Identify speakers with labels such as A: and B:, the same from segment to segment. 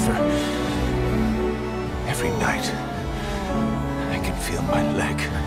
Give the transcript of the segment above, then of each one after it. A: suffer. Every night, I can feel my leg.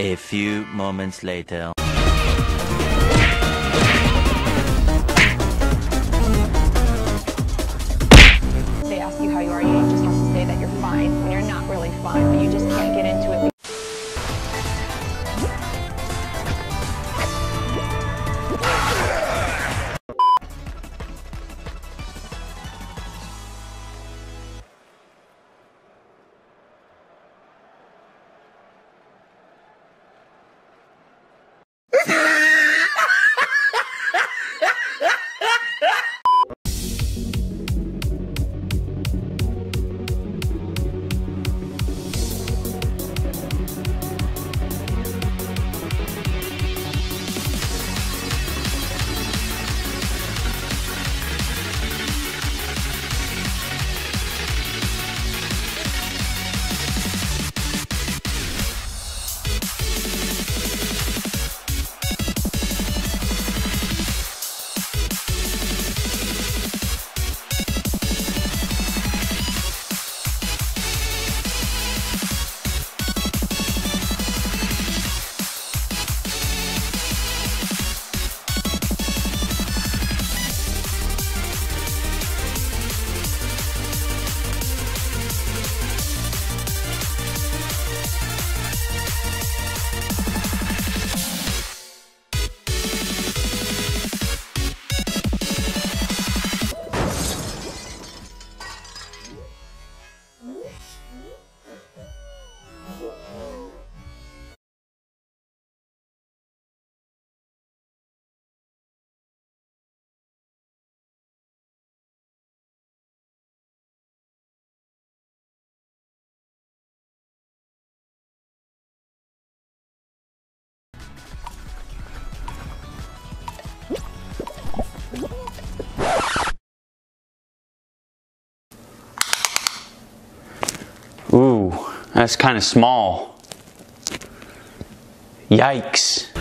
A: A few moments later. They ask you how you are, you just have to say that you're fine when you're not really fine, but you just can't That's kind of small. Yikes.